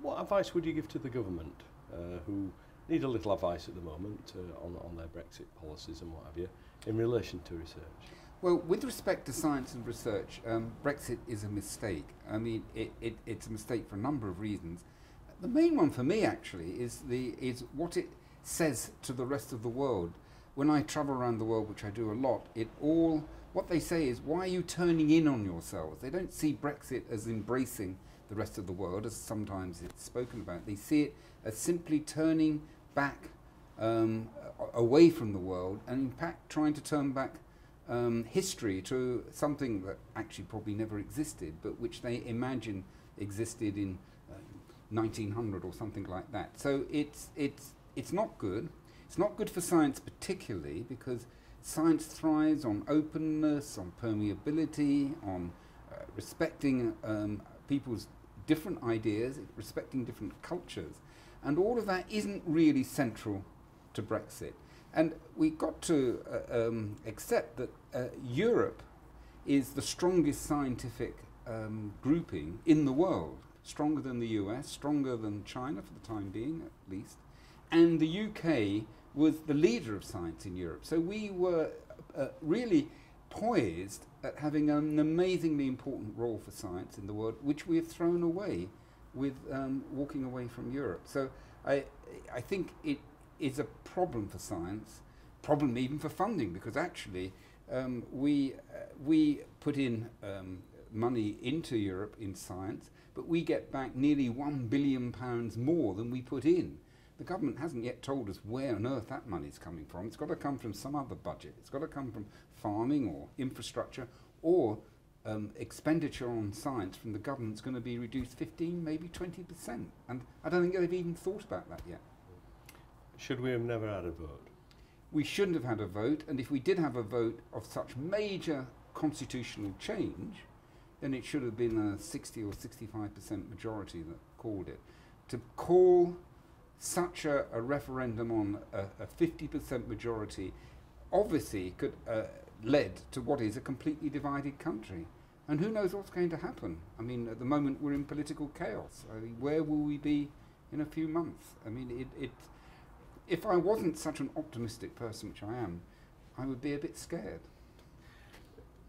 What advice would you give to the government uh, who need a little advice at the moment uh, on, on their Brexit policies and what have you in relation to research? Well, with respect to science and research, um, Brexit is a mistake. I mean, it, it, it's a mistake for a number of reasons. The main one for me, actually, is, the, is what it says to the rest of the world. When I travel around the world, which I do a lot, it all, what they say is, why are you turning in on yourselves? They don't see Brexit as embracing the rest of the world, as sometimes it's spoken about. They see it as simply turning back um, away from the world and, in fact, trying to turn back um, history to something that actually probably never existed, but which they imagine existed in uh, 1900 or something like that. So it's, it's, it's not good. It's not good for science particularly because science thrives on openness, on permeability, on uh, respecting um, people's different ideas, respecting different cultures. And all of that isn't really central to Brexit. And we got to uh, um, accept that uh, Europe is the strongest scientific um, grouping in the world, stronger than the US, stronger than China for the time being at least. And the UK was the leader of science in Europe. So we were uh, really poised at having an amazingly important role for science in the world, which we have thrown away with um, walking away from Europe. So I, I think it is a problem for science, problem even for funding, because actually um, we, uh, we put in um, money into Europe in science, but we get back nearly one billion pounds more than we put in. The government hasn't yet told us where on earth that money's coming from. It's got to come from some other budget. It's got to come from farming or infrastructure or um, expenditure on science from the government's going to be reduced 15, maybe 20%. And I don't think they've even thought about that yet. Should we have never had a vote? We shouldn't have had a vote, and if we did have a vote of such major constitutional change, then it should have been a 60 or 65% majority that called it. To call such a, a referendum on a, a 50% majority obviously could uh, led to what is a completely divided country. And who knows what's going to happen? I mean, at the moment we're in political chaos. I mean, where will we be in a few months? I mean, it, it, if I wasn't such an optimistic person, which I am, I would be a bit scared.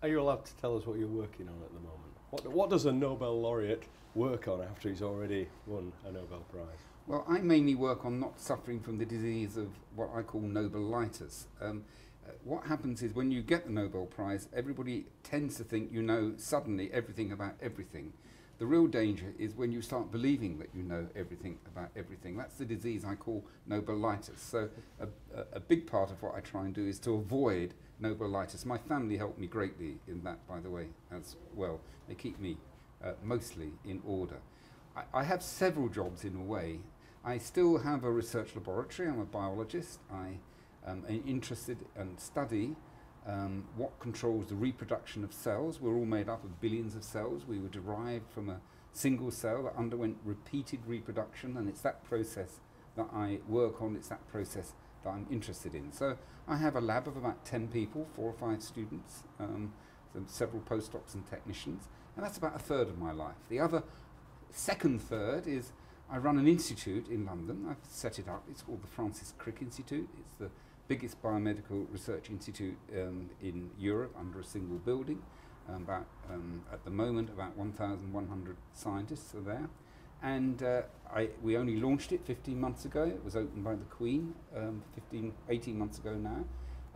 Are you allowed to tell us what you're working on at the moment? What, what does a Nobel laureate work on after he's already won a Nobel Prize? Well, I mainly work on not suffering from the disease of what I call Nobelitis. Um, uh, what happens is when you get the Nobel Prize, everybody tends to think you know suddenly everything about everything. The real danger is when you start believing that you know everything about everything. That's the disease I call Nobelitis. So a, a, big part of what I try and do is to avoid Nobelitis. My family helped me greatly in that, by the way, as well. They keep me uh, mostly in order. I, I have several jobs in a way. I still have a research laboratory. I'm a biologist. I am interested and study um, what controls the reproduction of cells. We're all made up of billions of cells. We were derived from a single cell that underwent repeated reproduction, and it's that process that I work on. It's that process that I'm interested in. So I have a lab of about 10 people, four or five students, um, several postdocs and technicians, and that's about a third of my life. The other second third is I run an institute in London. I've set it up. It's called the Francis Crick Institute. It's the biggest biomedical research institute um, in Europe under a single building. Um, about um, at the moment, about 1,100 scientists are there, and uh, I, we only launched it 15 months ago. It was opened by the Queen um, 15, 18 months ago now,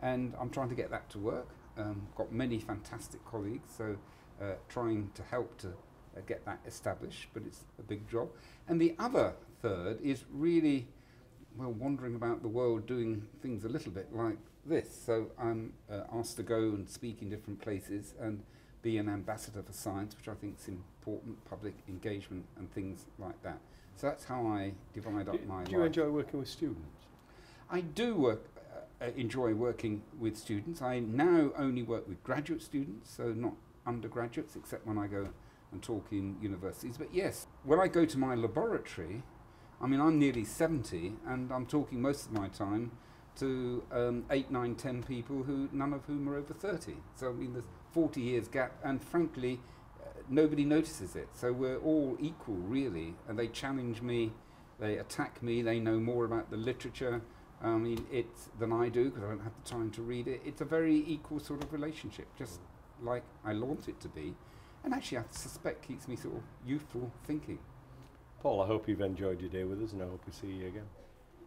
and I'm trying to get that to work. Um, got many fantastic colleagues, so uh, trying to help to get that established, but it's a big job. And the other third is really, well, wandering about the world doing things a little bit like this. So I'm uh, asked to go and speak in different places and be an ambassador for science, which I think is important, public engagement and things like that. So that's how I divide up do, my Do you life. enjoy working with students? I do work, uh, enjoy working with students. I now only work with graduate students, so not undergraduates, except when I go and talk in universities. But yes, when I go to my laboratory, I mean, I'm nearly 70 and I'm talking most of my time to um, 8, 9, 10 people who none of whom are over 30. So, I mean, there's 40 years gap, and frankly, uh, nobody notices it. So we're all equal, really, and they challenge me, they attack me, they know more about the literature. I mean, it's than I do because I don't have the time to read it. It's a very equal sort of relationship, just like I want it to be, and actually I suspect keeps me sort of youthful thinking. Paul, I hope you've enjoyed your day with us, and I hope we see you again.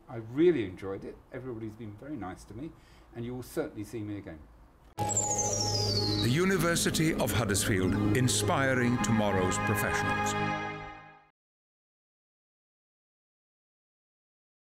I really enjoyed it. Everybody's been very nice to me, and you will certainly see me again. The University of Huddersfield, inspiring tomorrow's professionals.